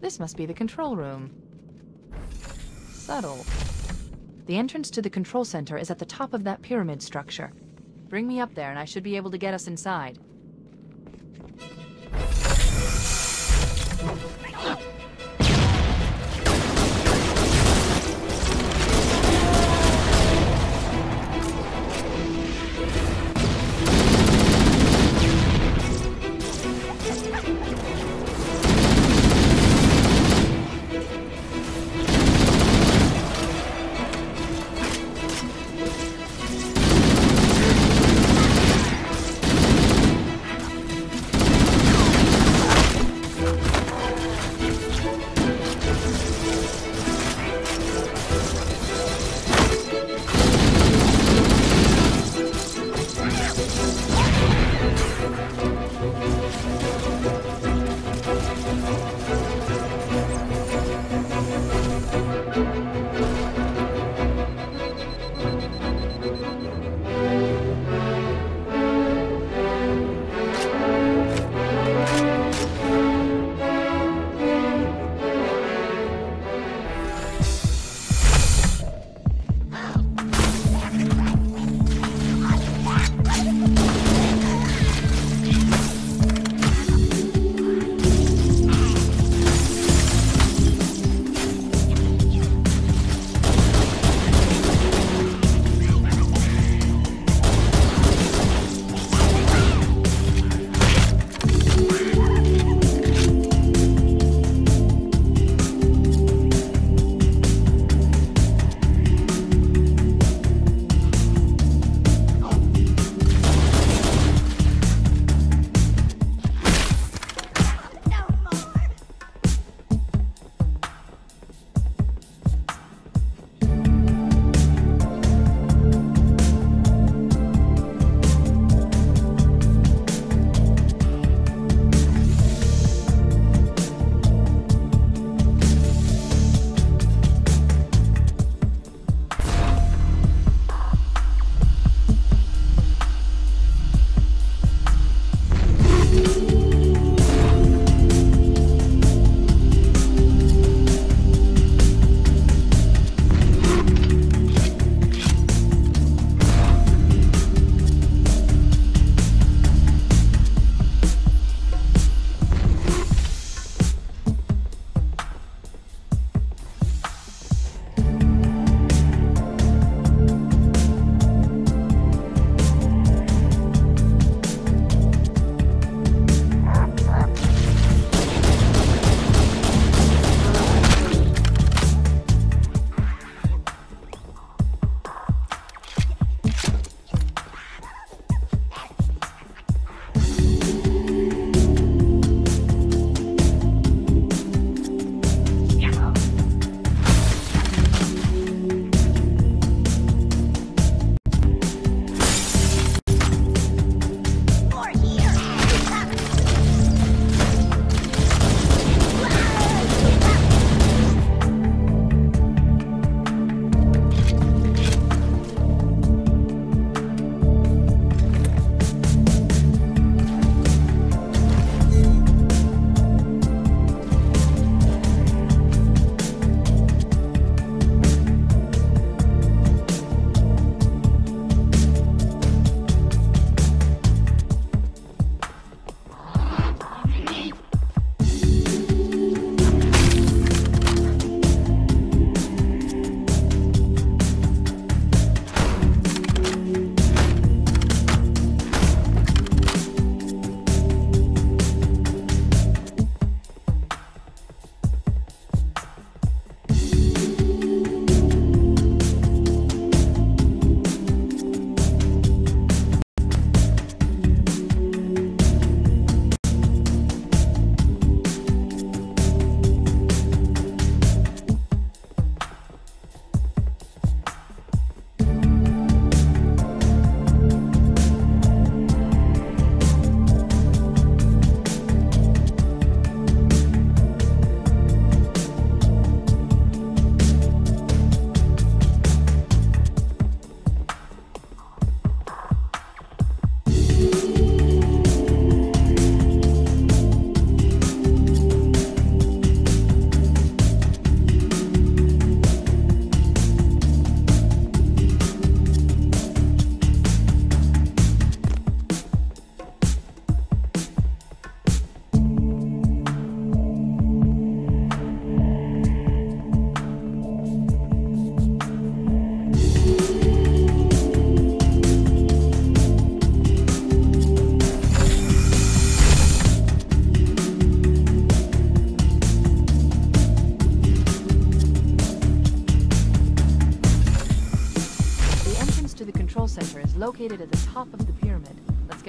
This must be the control room. Subtle. The entrance to the control center is at the top of that pyramid structure. Bring me up there and I should be able to get us inside.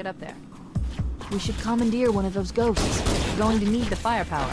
Up there. We should commandeer one of those ghosts. We're going to need the firepower.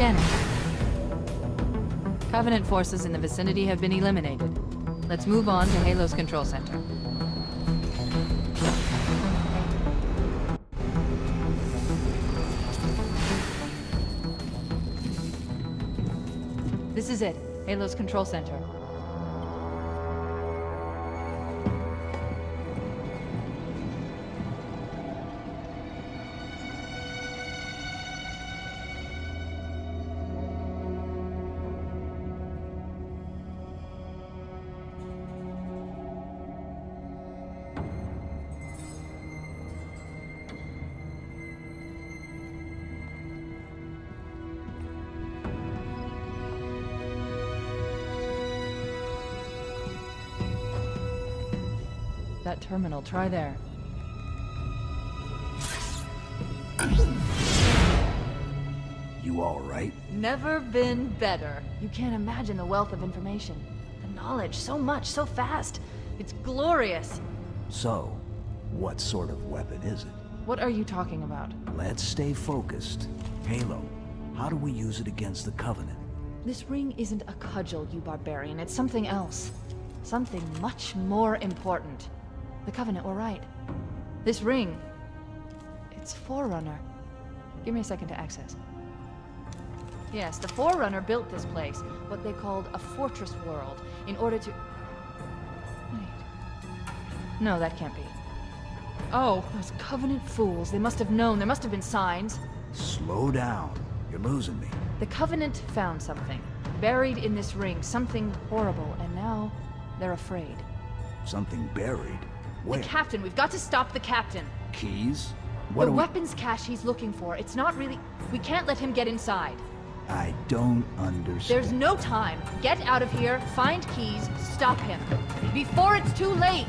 Scanning. Covenant forces in the vicinity have been eliminated. Let's move on to Halo's control center. This is it. Halo's control center. That terminal, try there. You all right? Never been better. You can't imagine the wealth of information. The knowledge, so much, so fast. It's glorious. So, what sort of weapon is it? What are you talking about? Let's stay focused. Halo, how do we use it against the Covenant? This ring isn't a cudgel, you barbarian. It's something else. Something much more important. The Covenant were right. This ring... It's Forerunner. Give me a second to access. Yes, the Forerunner built this place, what they called a fortress world, in order to... Wait. No, that can't be. Oh, those Covenant fools. They must have known. There must have been signs. Slow down. You're losing me. The Covenant found something. Buried in this ring. Something horrible, and now they're afraid. Something buried? Where? The captain. We've got to stop the captain. Keyes? What the we- weapons cache he's looking for. It's not really... We can't let him get inside. I don't understand. There's no time. Get out of here, find Keyes, stop him. Before it's too late!